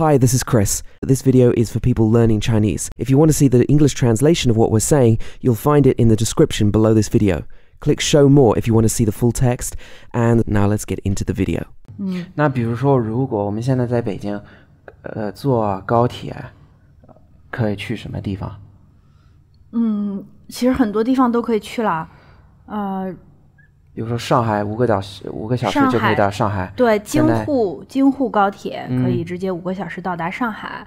Hi, this is Chris. This video is for people learning Chinese. If you want to see the English translation of what we're saying, you'll find it in the description below this video. Click show more if you want to see the full text. And now let's get into the video. 嗯，那比如说，如果我们现在在北京，呃，坐高铁，可以去什么地方？嗯，其实很多地方都可以去了，呃， 比如说上海五个小时，五个小时就可以到上海。对，京沪京沪高铁可以嗯直接五个小时到达上海，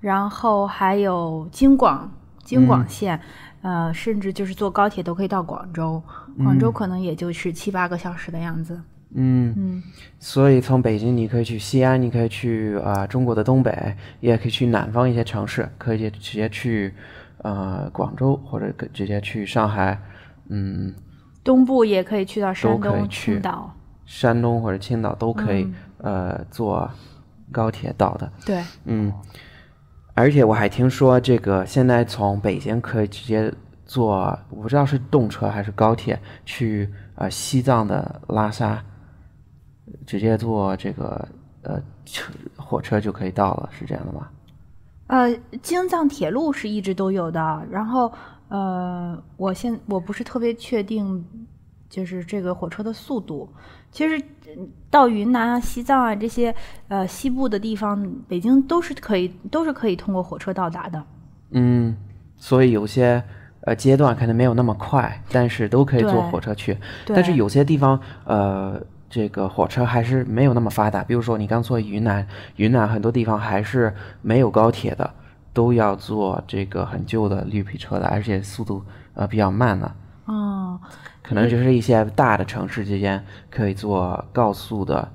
然后还有京广京广嗯线，呃，甚至就是坐高铁都可以到广州，广州嗯可能也就是七八个小时的样子。嗯，嗯，所以从北京你可以去西安，你可以去啊、中国的东北，也可以去南方一些城市，可以直接去呃广州或者直接去上海，嗯，东部也可以去到山东、青岛。山东或者青岛都可以、嗯呃坐高铁到的。对，嗯，而且我还听说，这个现在从北京可以直接坐，我不知道是动车还是高铁去呃西藏的拉萨，直接坐这个呃车火车就可以到了，是这样的吗？呃，京藏铁路是一直都有的，然后呃，我现我不是特别确定，就是这个火车的速度。其实嗯到云南啊、西藏啊这些呃西部的地方，北京都是可以都是可以通过火车到达的。嗯，所以有些呃阶段可能没有那么快，但是都可以坐火车去。但是有些地方，呃，这个火车还是没有那么发达。比如说你刚说云南，云南很多地方还是没有高铁的，都要坐这个很旧的绿皮车的，而且速度呃比较慢的。哦，可能就是一些大的城市之间可以坐高速的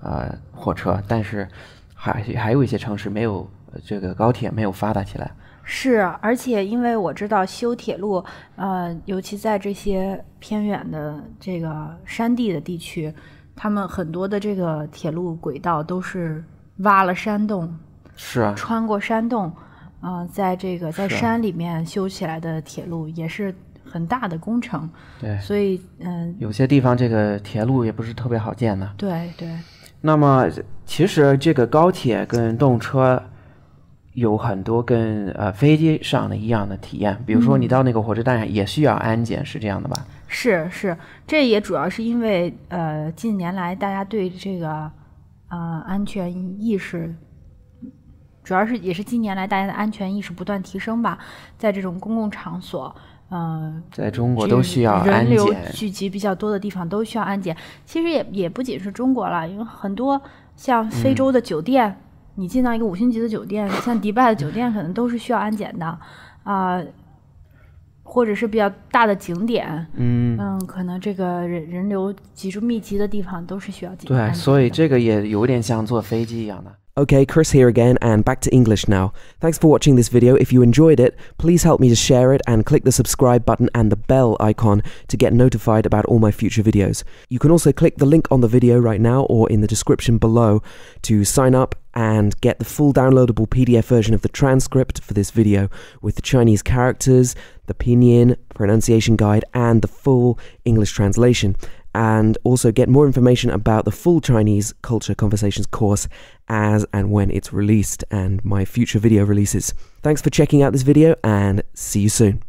呃火车，但是还还有一些城市没有呃这个高铁没有发达起来。是，而且因为我知道修铁路，呃，尤其在这些偏远的这个山地的地区，他们很多的这个铁路轨道都是挖了山洞，是啊，穿过山洞，啊、在这个在山里面修起来的铁路也是很大的工程，对，所以嗯、有些地方这个铁路也不是特别好建呢。对对，那么其实这个高铁跟动车有很多跟呃飞机上的一样的体验，比如说你到那个火车站也需要安检，是这样的吧？是是，这也主要是因为呃近年来大家对这个呃安全意识。主要是也是近年来大家的安全意识不断提升吧，在这种公共场所，嗯、在中国都需要安人流检。聚集比较多的地方都需要安检。其实也也不仅是中国了，因为很多像非洲的酒店，你进到一个五星级的酒店，像迪拜的酒店，可能都是需要安检的啊、或者是比较大的景点，嗯，嗯，可能这个人人流集中密集的地方都是需要进对，所以这个也有点像坐飞机一样的。Okay, Chris here again, and back to English now. Thanks for watching this video. If you enjoyed it, please help me to share it and click the subscribe button and the bell icon to get notified about all my future videos. You can also click the link on the video right now or in the description below to sign up and get the full downloadable PDF version of the transcript for this video with the Chinese characters, the pinyin, pronunciation guide, and the full English translation and also get more information about the full Chinese Culture Conversations course as and when it's released and my future video releases. Thanks for checking out this video and see you soon.